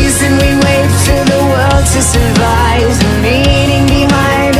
reason we wait for the world to survive. The meaning behind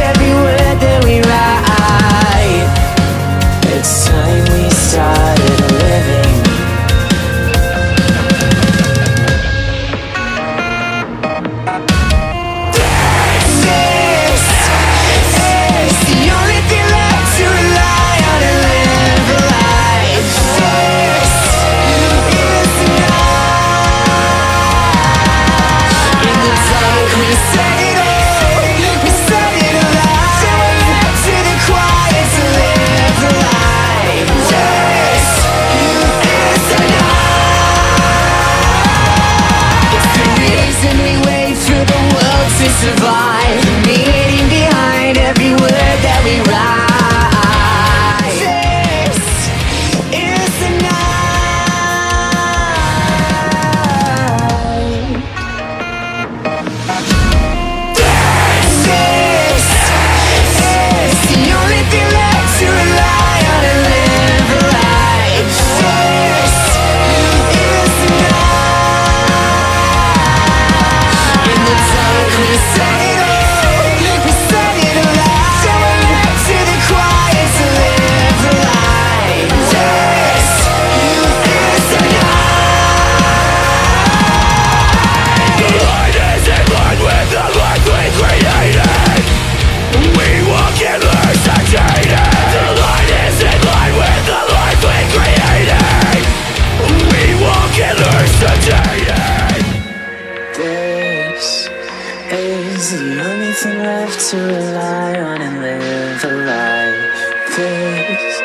is the only thing left to rely on and live a life. This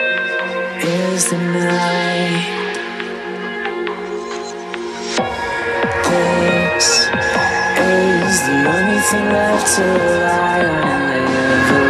is the night. This is the only thing left to rely on and live a life.